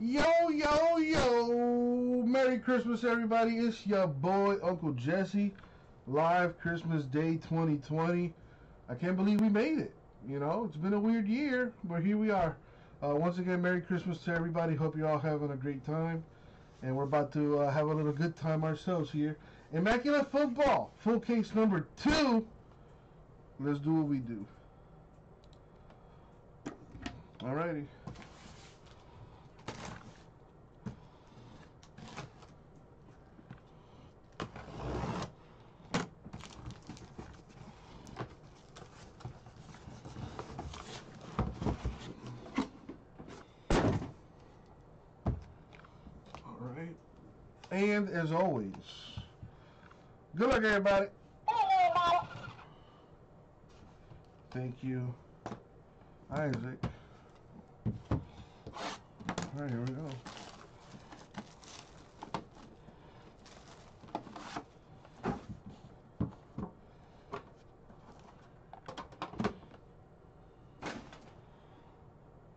Yo, yo, yo! Merry Christmas, everybody. It's your boy, Uncle Jesse. Live Christmas Day 2020. I can't believe we made it. You know, it's been a weird year, but here we are. Uh, once again, Merry Christmas to everybody. Hope you're all having a great time. And we're about to uh, have a little good time ourselves here. Immaculate Football, full case number two. Let's do what we do. Alrighty. Alright. And as always, good luck, everybody. Thank you, Isaac. All right, here we go.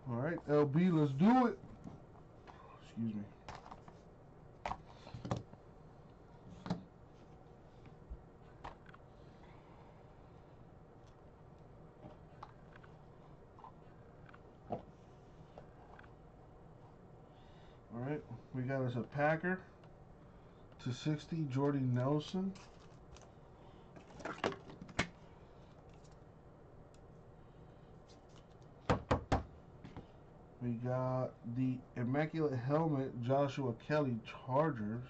All right, LB, let's do it. Excuse me. All right, we got us a Packer to 60, Jordy Nelson. We got the Immaculate Helmet, Joshua Kelly Chargers,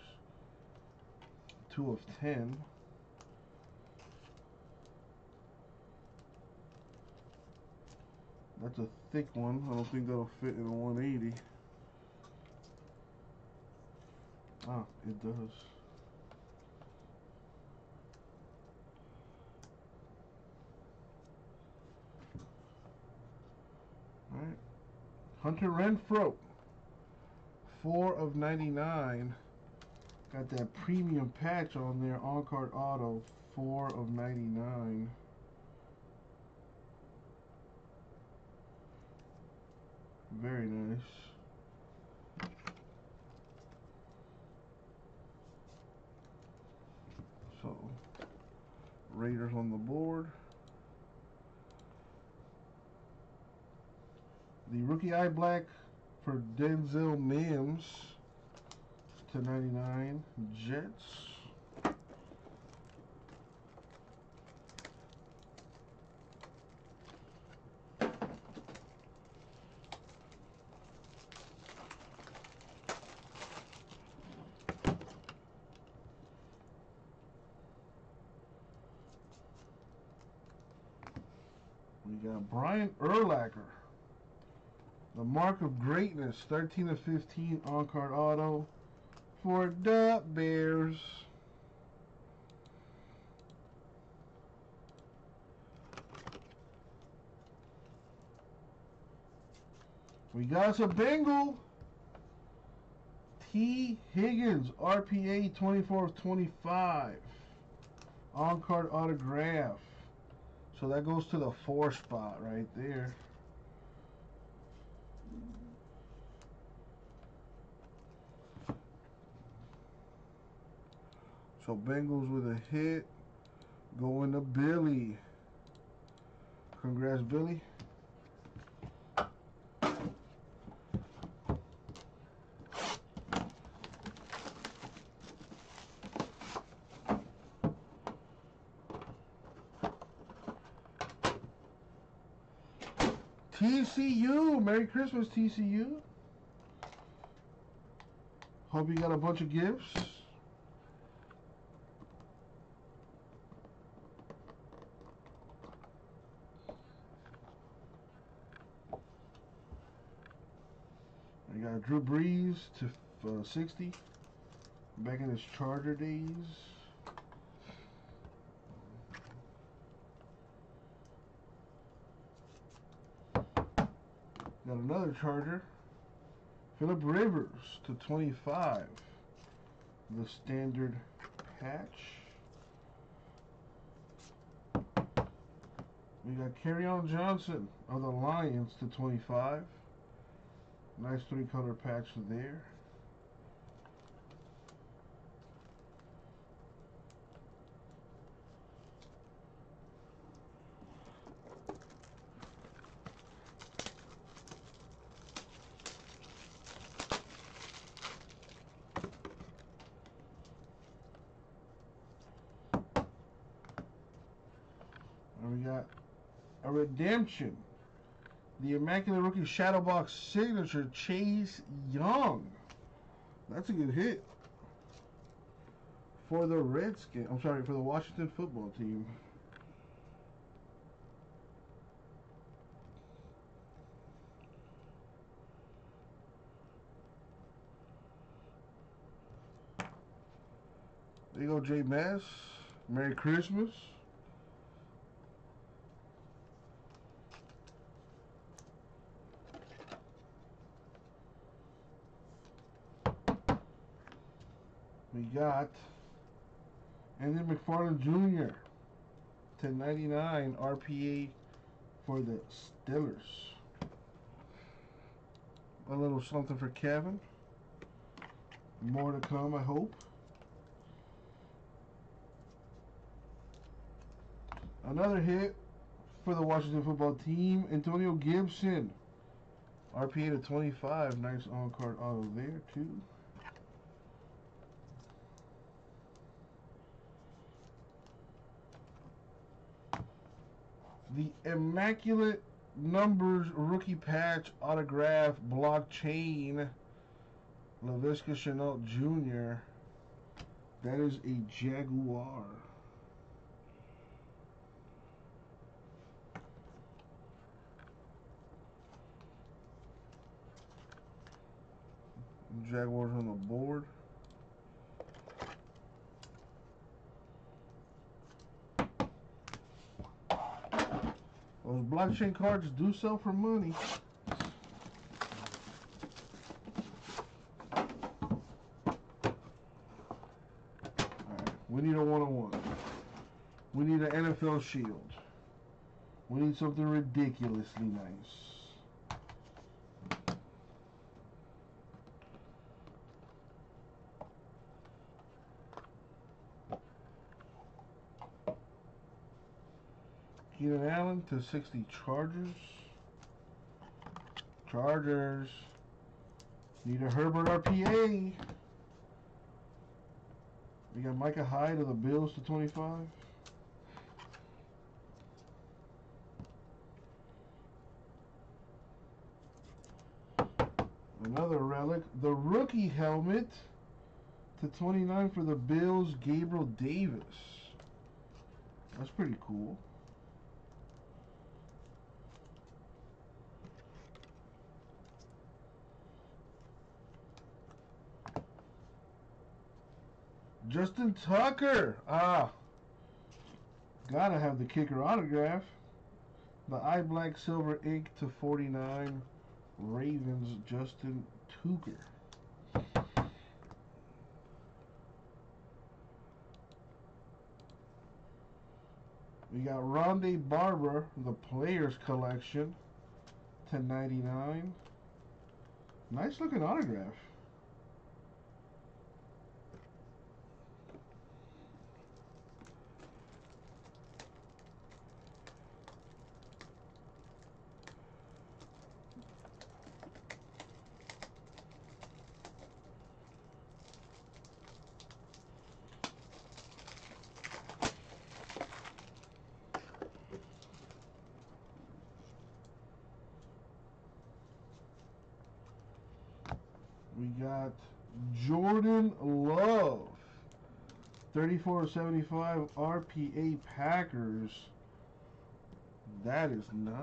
2 of 10. That's a thick one. I don't think that'll fit in a 180. Ah, it does. Alright. Hunter Renfrow. 4 of 99. Got that premium patch on there. On card auto. 4 of 99. Very nice. So, Raiders on the board. The rookie eye black for Denzel Mims to 99 Jets. Got Brian Urlacher. The Mark of Greatness, 13 of 15 on card auto for the Bears. We got a Bengal. T. Higgins, RPA 24 of 25. On card autograph. So that goes to the four spot right there. So Bengals with a hit. Going to Billy. Congrats, Billy. TCU. Merry Christmas, TCU. Hope you got a bunch of gifts. I got Drew Brees to uh, 60. Back in his Charger days. Got another Charger. Philip Rivers to 25. The standard patch. We got Kerryon Johnson of the Lions to 25. Nice three color patch there. And we got a redemption. The Immaculate Rookie Shadow Box signature, Chase Young. That's a good hit. For the Redskins. I'm sorry, for the Washington football team. There you go, J Mass. Merry Christmas. Got Andy McFarland Jr. 1099 RPA for the Steelers. A little something for Kevin. More to come, I hope. Another hit for the Washington football team. Antonio Gibson. RPA to 25. Nice on card auto there, too. The Immaculate Numbers rookie patch autograph blockchain. Laviska Shenault Jr. That is a Jaguar. Jaguars on the board. Those blockchain cards do sell for money. We need a one-on-one. We need an NFL shield. We need something ridiculously nice. To 60 Chargers. Chargers. Need a Herbert RPA. We got Micah Hyde of the Bills to 25. Another relic. The rookie helmet to 29 for the Bills, Gabriel Davis. That's pretty cool. Justin Tucker. Ah. Gotta have the kicker autograph. The eye black silver ink to 49. Ravens Justin Tucker. We got Rondé Barber, the Players Collection, 1099. Nice looking autograph. We got Jordan Love. 3475 RPA Packers. That is nice.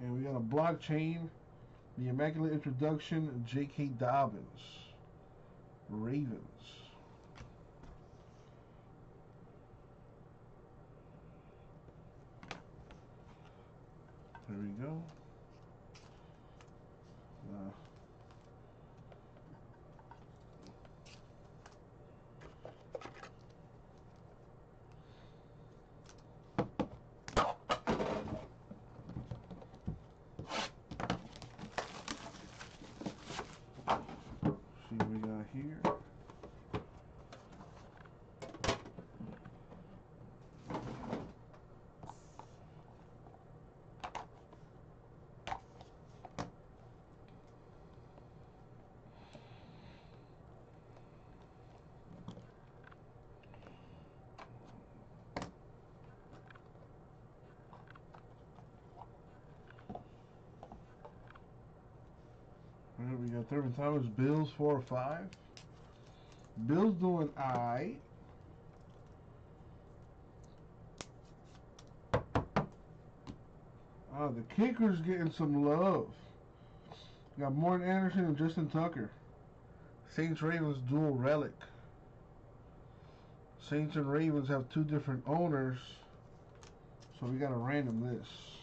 And we got a blockchain. The Immaculate Introduction, J.K. Dobbins. Ravens. There we go. Uh, Thurman Thomas, Bills four or five. Bills doing I. Ah, the kicker's getting some love. Got Morten Andersen and Justin Tucker. Saints Ravens dual relic. Saints and Ravens have two different owners. So we got to random this.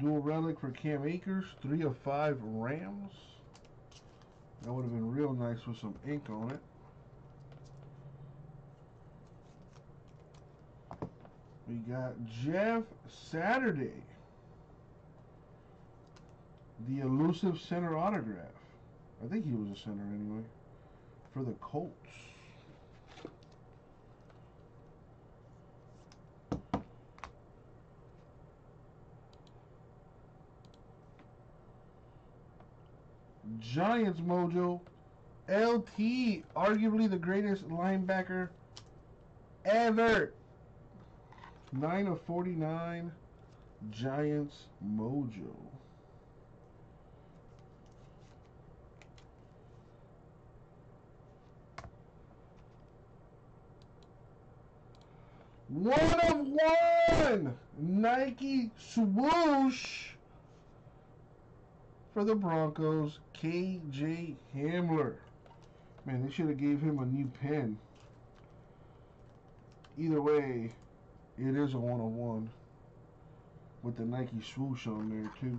Dual relic for Cam Akers. Three of five Rams. That would have been real nice with some ink on it. We got Jeff Saturday. The elusive center autograph. I think he was a center anyway. For the Colts. Giants mojo. LT, arguably the greatest linebacker ever. 9 of 49. Giants mojo. One of one! Nike swoosh for the Broncos, KJ Hamler. Man, they should have gave him a new pen. Either way, it is a one of one with the Nike swoosh on there too.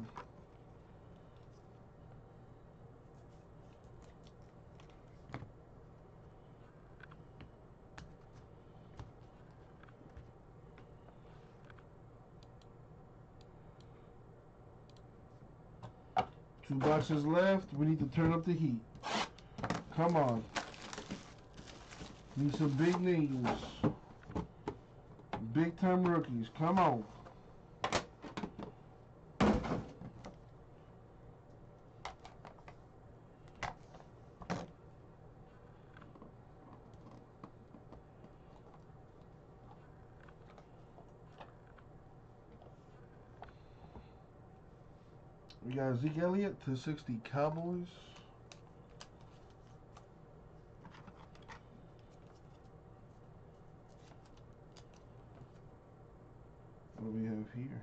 Two boxes left. We need to turn up the heat. Come on. Need some big names. Big time rookies. Come on. We got Zeke Elliott to 60 Cowboys. What do we have here?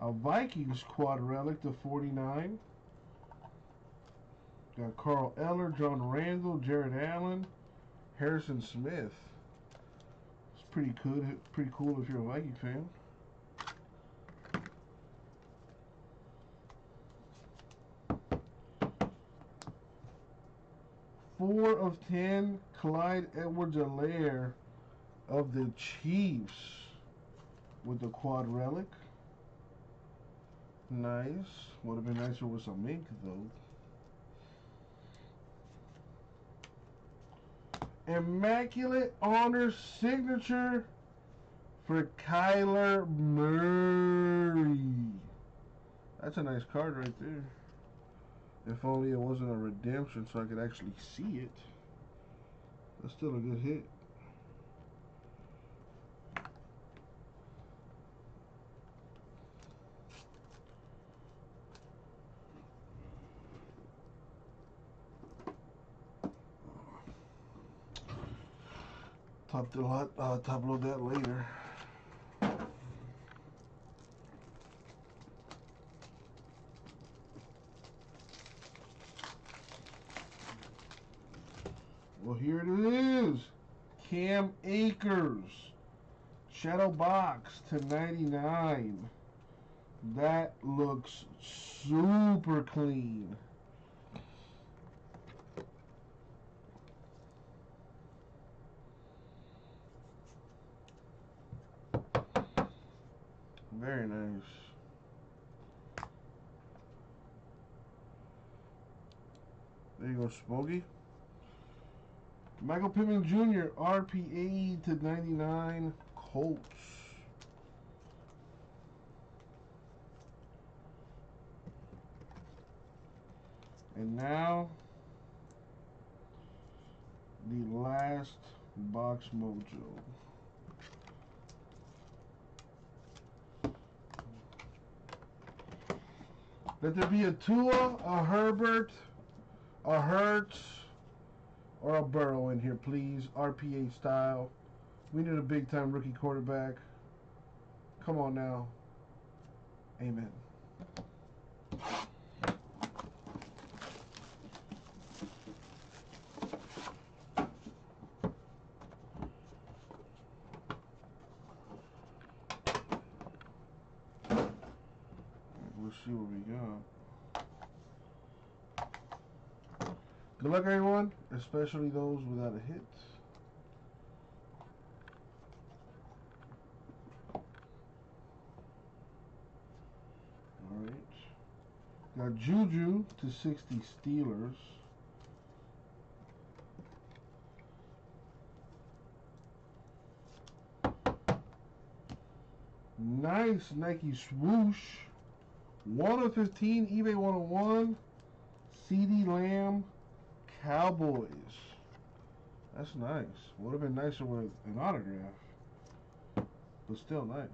A Vikings quad relic to 49. Got Carl Eller, John Randle, Jared Allen, Harrison Smith. It's pretty good, pretty cool if you're a Viking fan. Four of ten, Clyde Edwards-Helaire of the Chiefs with the quad relic. Nice. Would have been nicer with some ink though. Immaculate Honor Signature for Kyler Murray. That's a nice card right there. If only it wasn't a redemption so I could actually see it. That's still a good hit. Top the lot, uh, top load that later. Well, here it is. Cam Akers. Shadow box to 99. That looks super clean. Very nice. There you go, Smokey. Michael Pittman Jr., RPA to 99, Colts. And now, the last box mojo. Let there be a Tua, a Herbert, a Hurts, or a Burrow in here, please. RPA style. We need a big time rookie quarterback. Come on now. Amen. Let's see what we got. Good luck, everyone, especially those without a hit. Alright. Got Juju to 60 Steelers. Nice Nike swoosh. 1 of 15, eBay 101, CeeDee Lamb, Cowboys. That's nice. Would have been nicer with an autograph, but still nice.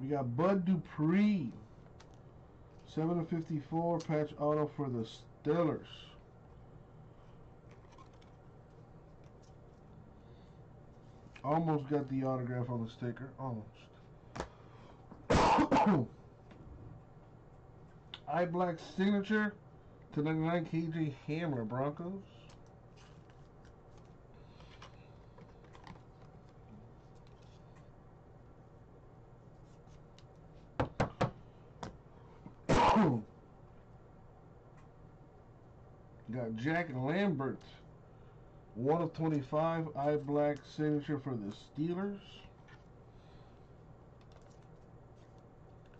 We got Bud Dupree, 7 of 54, patch auto for the Steelers. Almost got the autograph on the sticker. Almost. Eye Black signature to 99 KJ Hamler Broncos. Got Jack Lambert, 1 of 25, eye black signature for the Steelers.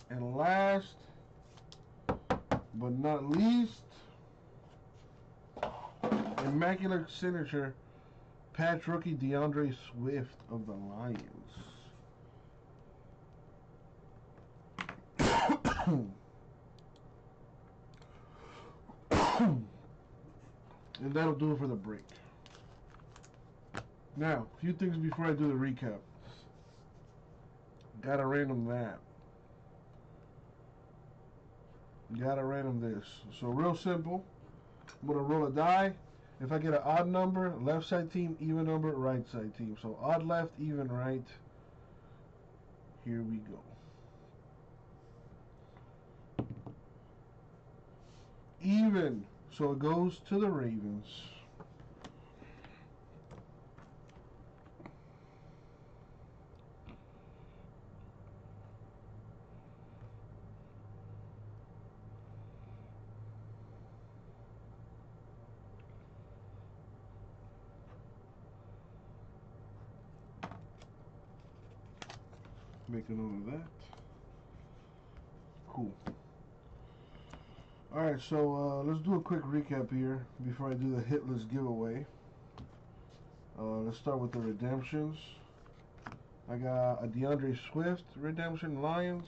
And last but not least, immaculate signature, patch rookie DeAndre Swift of the Lions. and that'll do it for the break. Now, a few things before I do the recap. Got a random that. Gotta random this. So real simple. I'm gonna roll a die. If I get an odd number, left side team, even number, right side team. So odd left, even right. Here we go. Even. So it goes to the Ravens. Make a note of that. Cool. Alright, so uh, let's do a quick recap here before I do the hitless giveaway. Uh, let's start with the redemptions. I got a DeAndre Swift redemption, Lions.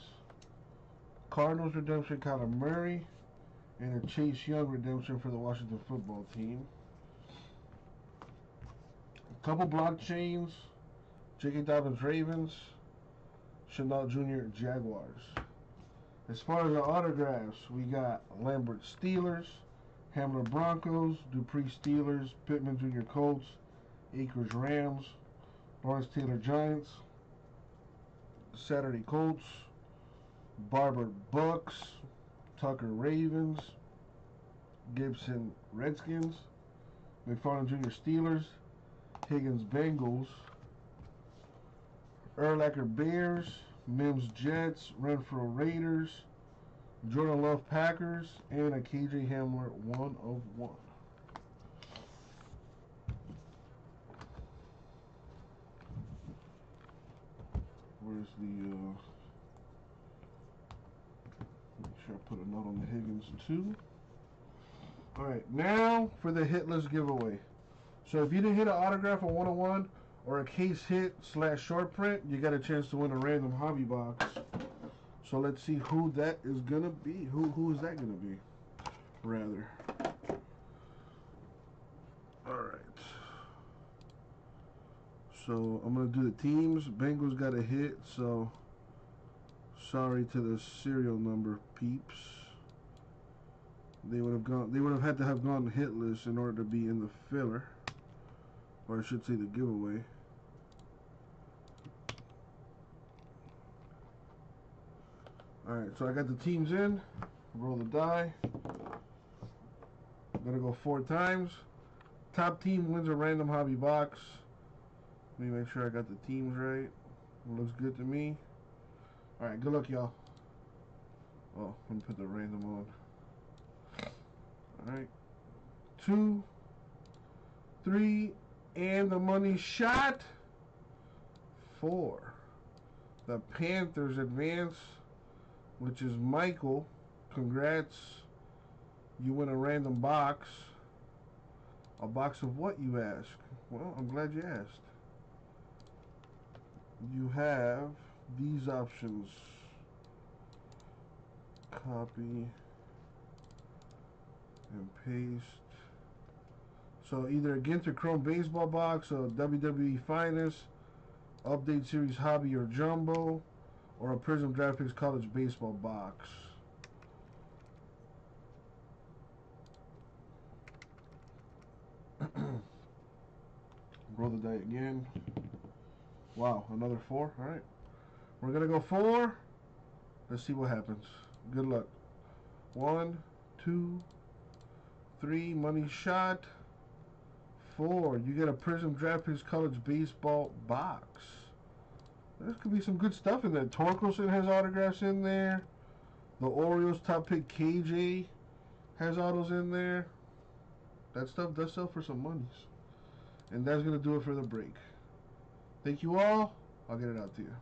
Cardinals redemption, Kyler Murray. And a Chase Young redemption for the Washington football team. A couple blockchains. J.K. Dobbins Ravens. Shenault Jr. Jaguars. As far as the autographs, we got Lambert Steelers, Hamler Broncos, Dupree Steelers, Pittman Jr. Colts, Akers Rams, Lawrence Taylor Giants, Saturday Colts, Barber Bucks, Tucker Ravens, Gibson Redskins, McFarland Jr. Steelers, Higgins Bengals, Urlacher Bears, Mims Jets, Renfrow Raiders, Jordan Love Packers, and a KJ Hamler one of one. Where's the uh make sure I put a note on the Higgins too. Alright, now for the hitless giveaway. So if you didn't hit an autograph on 101 or a case hit slash short print, you got a chance to win a random hobby box. So let's see who that is gonna be. Who who is that gonna be? Rather. Alright. So I'm gonna do the teams. Bengals got a hit, so sorry to the serial number peeps. They would have gone. They would have had to have gone hitless in order to be in the filler, or I should say the giveaway. All right, so I got the teams in. Roll the die. I'm gonna go four times. Top team wins a random hobby box. Let me make sure I got the teams right. It looks good to me. All right, good luck, y'all. Oh, let me put the random on. All right, two, three, and the money shot. Four. The Panthers advance, which is Michael. Congrats. You win a random box. A box of what, you ask? Well, I'm glad you asked. You have these options. Copy and paste. So either a Ginter Chrome Baseball box, a WWE Finest, Update Series Hobby or Jumbo, or a Prizm Draft Picks College Baseball box. Roll the die again. Wow, another four. All right. We're going to go four. Let's see what happens. Good luck. One, two, three. Money shot. Four. You get a Prizm Draft Picks College Baseball box. There could be some good stuff in there. Torkelson has autographs in there. The Orioles top pick KJ has autos in there. That stuff does sell for some monies. And that's going to do it for the break. Thank you all. I'll get it out to you.